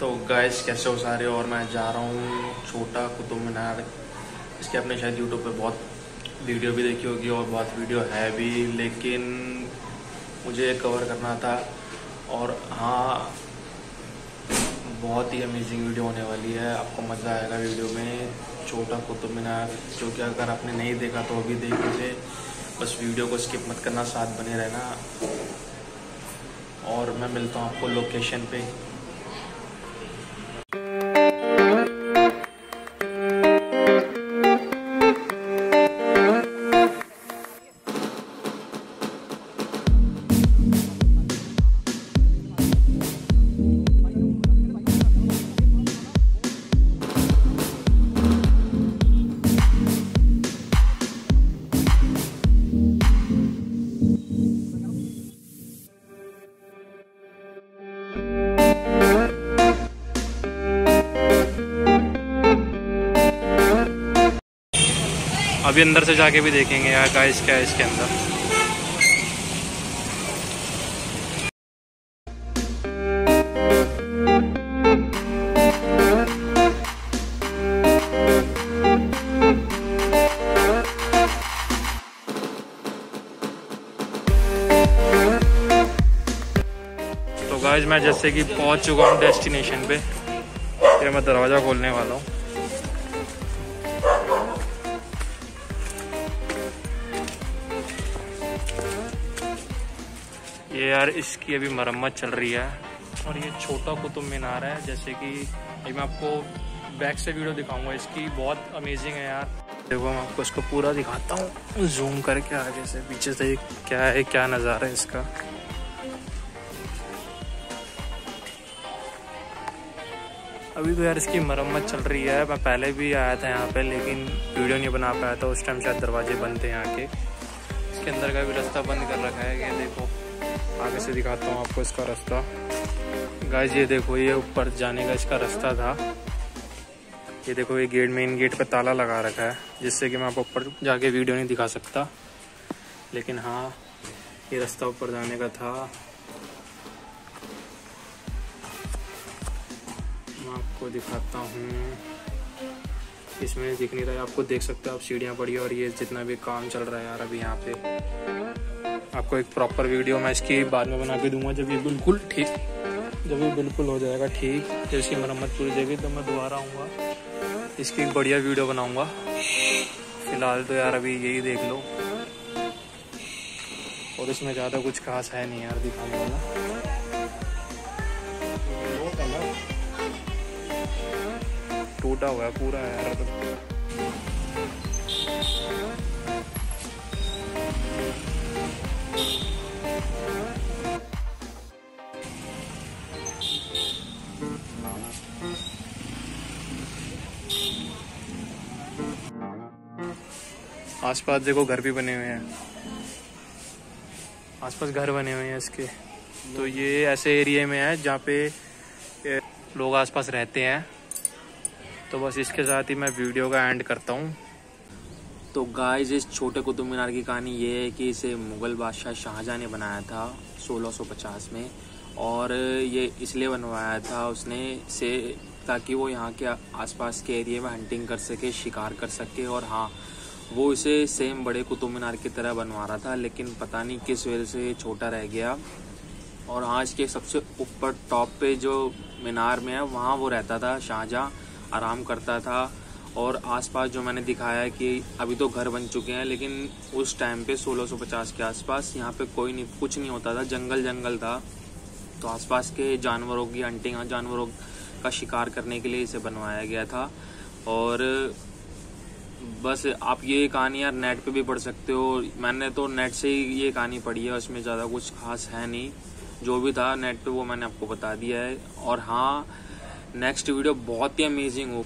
तो गाइस कैसे हो सारे? और मैं जा रहा हूँ छोटा कुतुब मीनार। इसके अपने शायद यूट्यूब पे बहुत वीडियो भी देखी होगी और बहुत वीडियो है भी, लेकिन मुझे कवर करना था। और हाँ बहुत ही अमेजिंग वीडियो होने वाली है। आपको मज़ा आएगा वीडियो में। छोटा कुतुब मीनार, जो कि अगर आपने नहीं देखा तो अभी देख लीजिए। बस वीडियो को स्किप मत करना, साथ बने रहना। और मैं मिलता हूँ आपको लोकेशन पे। अभी अंदर से जाके भी देखेंगे यार गाइस क्या है इसके अंदर। तो मैं जैसे कि पहुँच चुका हूँ डेस्टिनेशन पे, फिर मैं दरवाज़ा खोलने वाला हूँ। ये यार इसकी अभी मरम्मत चल रही है। और ये छोटा कुतुब मीनार है, जैसे कि मैं आपको बैक से वीडियो दिखाऊँगा। इसकी बहुत अमेजिंग है यार। देखो, मैं आपको इसको पूरा दिखाता हूँ। जूम करके आगे से पीछे से क्या है, क्या नज़ारा है इसका। अभी तो यार इसकी मरम्मत चल रही है। मैं पहले भी आया था यहाँ पे, लेकिन वीडियो नहीं बना पाया था। उस टाइम शायद दरवाजे बंद थे यहाँ के। इसके अंदर का भी रास्ता बंद कर रखा है। ये देखो। आगे से दिखाता हूँ आपको इसका रास्ता। गाइस ये देखो, ये ऊपर जाने का इसका रास्ता था। ये देखो, ये गेट मेन गेट पे ताला लगा रखा है, जिससे कि मैं आपको ऊपर जाके वीडियो नहीं दिखा सकता। लेकिन हाँ ये रास्ता ऊपर जाने का था। मैं आपको दिखाता हूँ। इसमें दिख नहीं रहा है, आपको देख सकते हो आप सीढ़ियाँ पड़ी और ये जितना भी काम चल रहा है यार अभी यहाँ पे। आपको एक प्रॉपर वीडियो मैं इसकी बाद में बना के दूँगा, जब ये बिल्कुल ठीक, जब ये बिल्कुल हो जाएगा ठीक, जब इसकी मरम्मत पूरी जाएगी तो मैं दोबारा आऊँगा, इसकी एक बढ़िया वीडियो बनाऊँगा। फ़िलहाल तो यार अभी यही देख लो। और इसमें ज़्यादा कुछ खास है नहीं यार दिखाने वाला। टूटा हुआ है, पूरा यार तो आसपास देखो घर भी बने हुए हैं। आसपास घर बने हुए हैं इसके। तो ये ऐसे एरिया में है जहाँ पे लोग आसपास रहते हैं। तो बस इसके साथ ही मैं वीडियो का एंड करता हूँ। तो गाइस इस छोटे कुतुब मीनार की कहानी ये है कि इसे मुग़ल बादशाह शाहजहाँ ने बनाया था 1650 में। और ये इसलिए बनवाया था उसने से, ताकि वो यहाँ के आसपास के एरिया में हंटिंग कर सके, शिकार कर सके। और हाँ वो इसे सेम बड़े कुतुब मीनार की तरह बनवा रहा था, लेकिन पता नहीं किस वजह से छोटा रह गया। और हाँ इसके सबसे ऊपर टॉप पे जो मीनार में है, वहाँ वो रहता था, शाहजहाँ, आराम करता था। और आसपास जो मैंने दिखाया कि अभी तो घर बन चुके हैं, लेकिन उस टाइम पे 1650 के आसपास यहाँ पे कोई नहीं, कुछ नहीं होता था, जंगल जंगल था। तो आसपास के जानवरों की हंटिंग जानवरों का शिकार करने के लिए इसे बनवाया गया था। और बस आप ये कहानी यार नेट पे भी पढ़ सकते हो। मैंने तो नेट से ही ये कहानी पढ़ी है, उसमें ज़्यादा कुछ खास है नहीं। जो भी था नेट पे वो मैंने आपको बता दिया है। और हाँ नेक्स्ट वीडियो बहुत ही अमेजिंग हो।